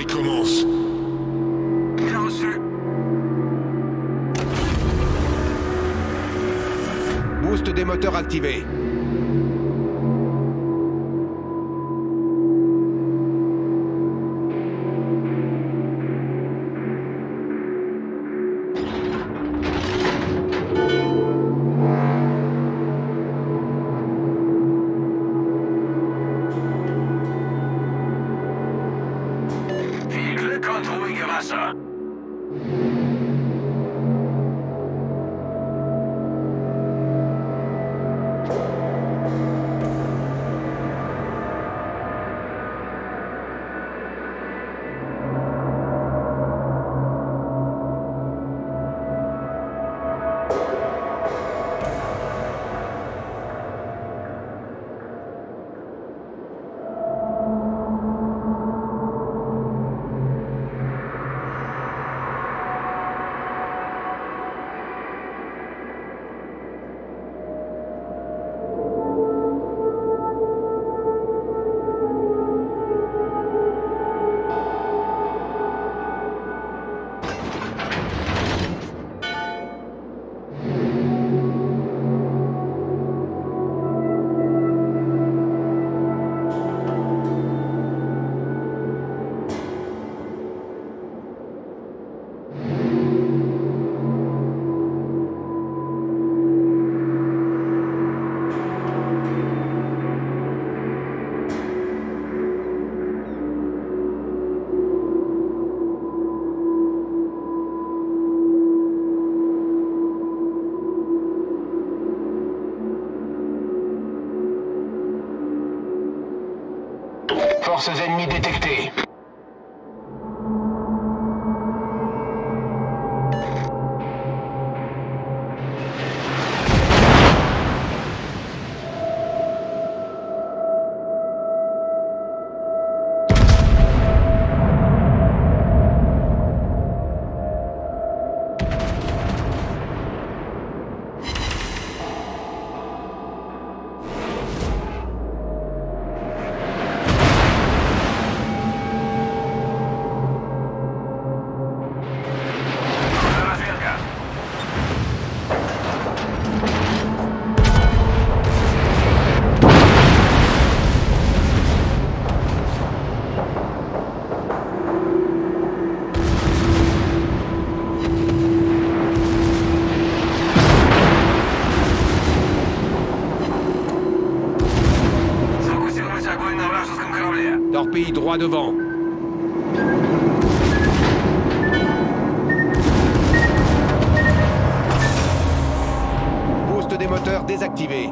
bataille commence. Bien reçu. Boost des moteurs activé. Forces ennemies détectées. Devant. Boost des moteurs désactivé.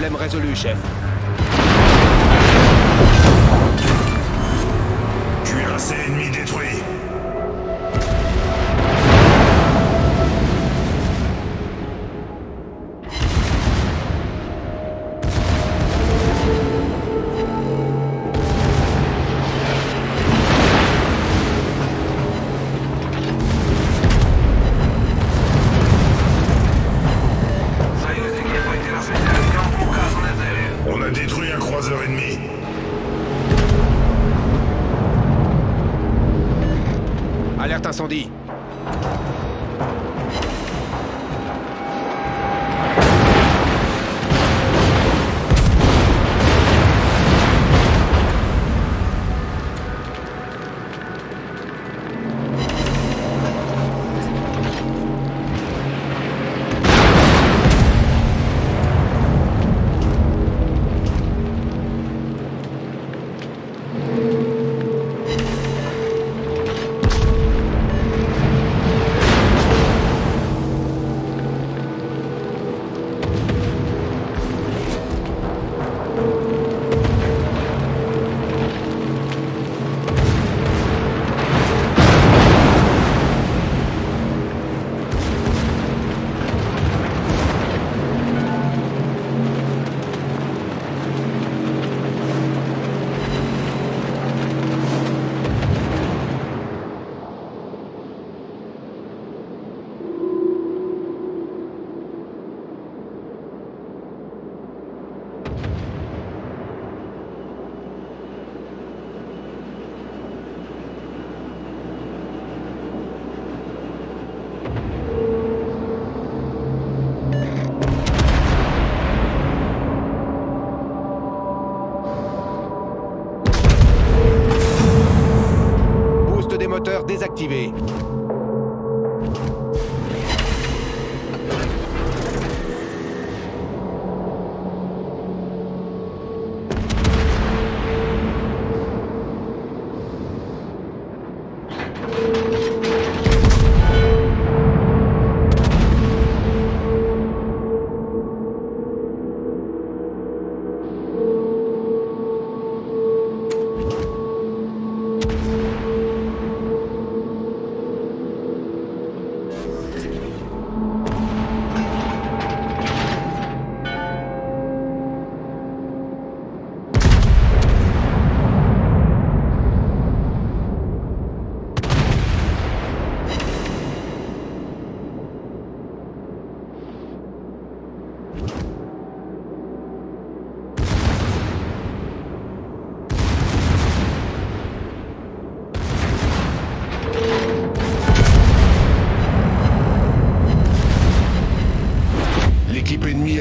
Problème résolu, chef. Cuirassé ennemi détruit. Alerte incendie. Boost des moteurs désactivé.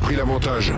Pris l'avantage.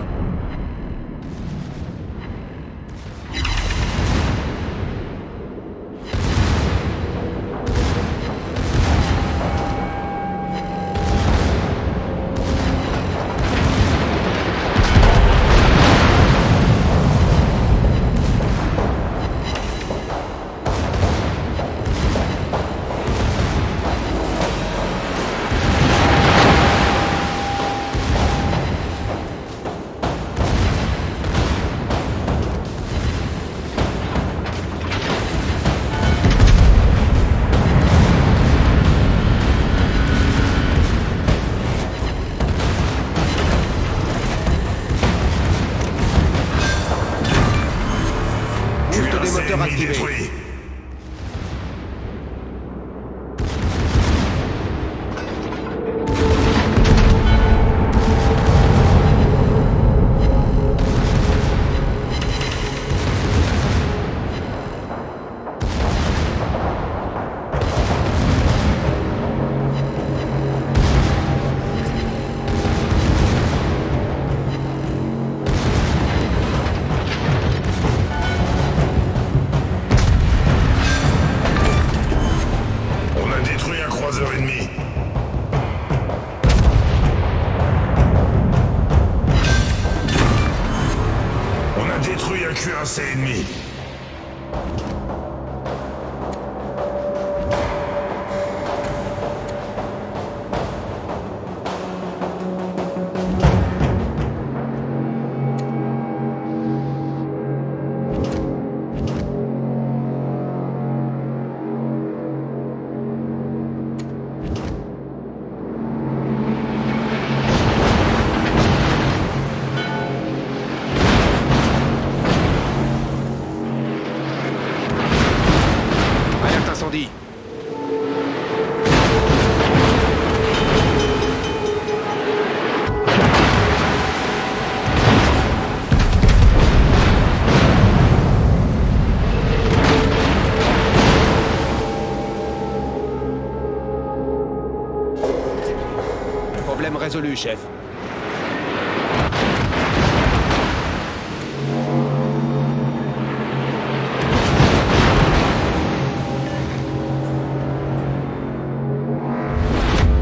Problème résolu, chef.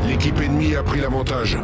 L'équipe ennemie a pris l'avantage.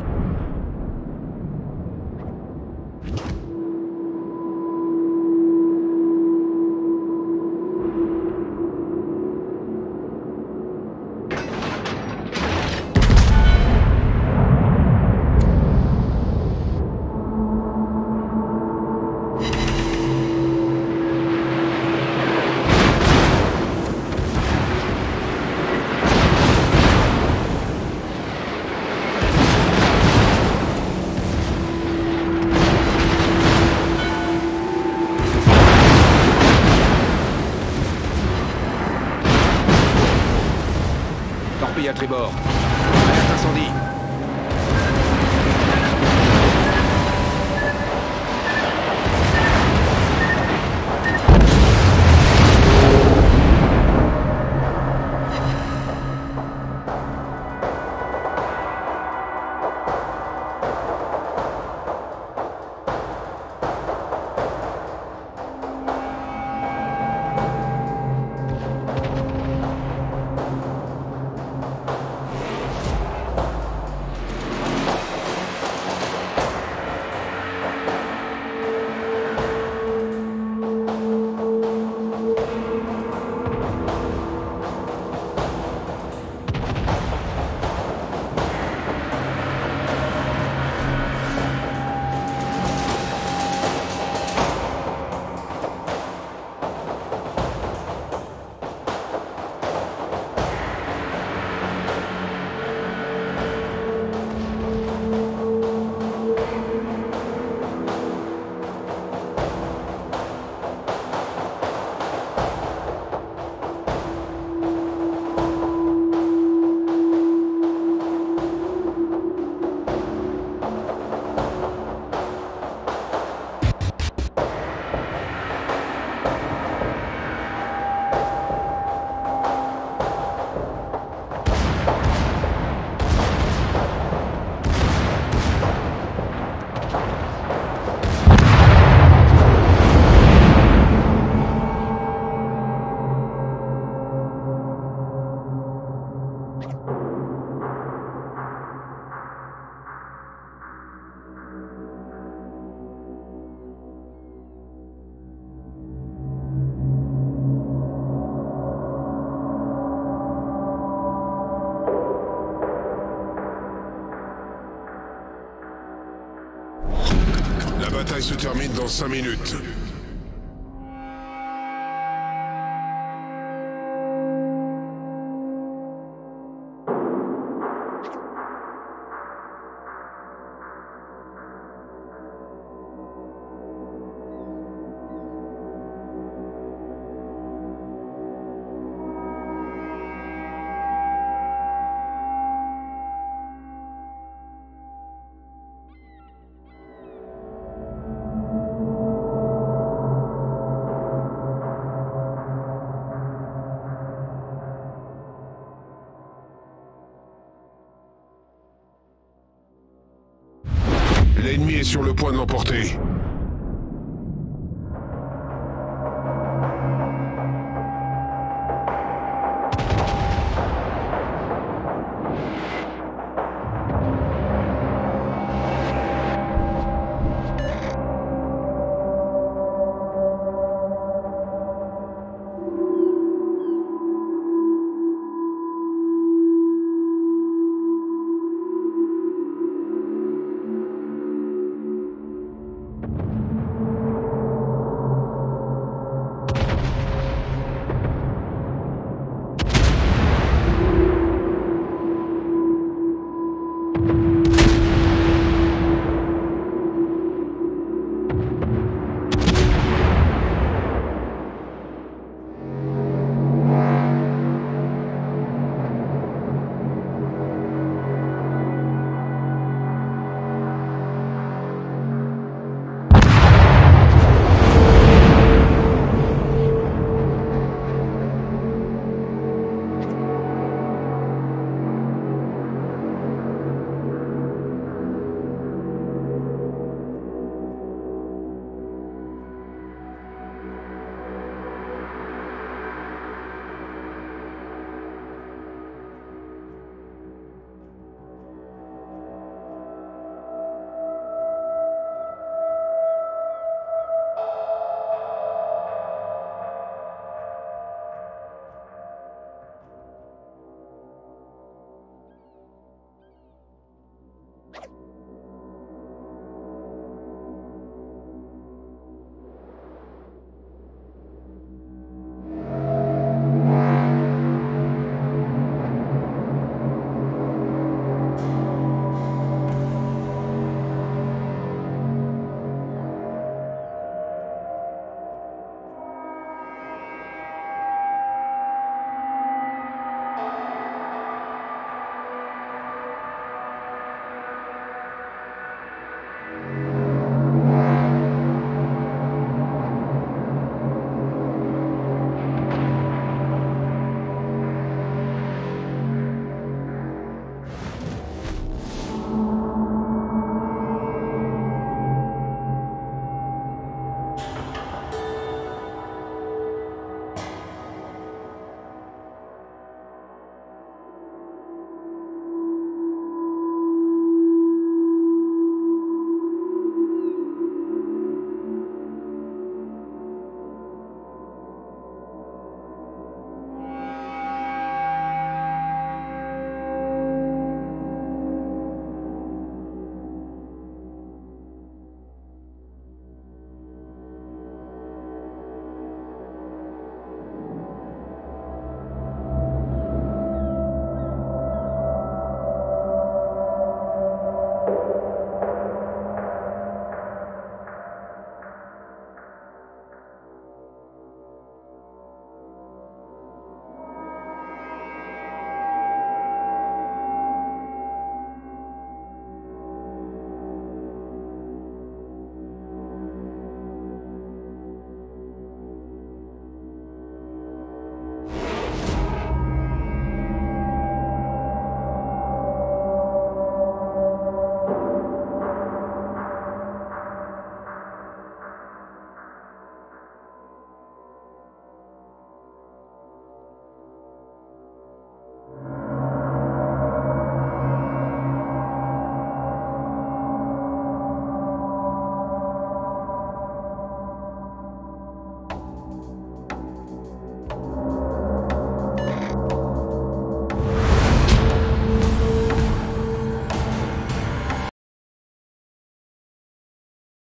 Tribord. Bataille se termine dans 5 minutes. L'ennemi est sur le point de l'emporter.